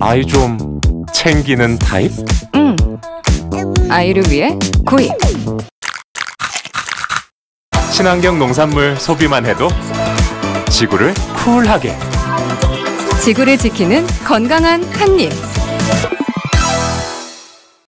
아이 좀 챙기는 타입? 응. 아이를 위해 구입. 친환경 농산물 소비만 해도 지구를 쿨하게 지구를 지키는 건강한 한 입.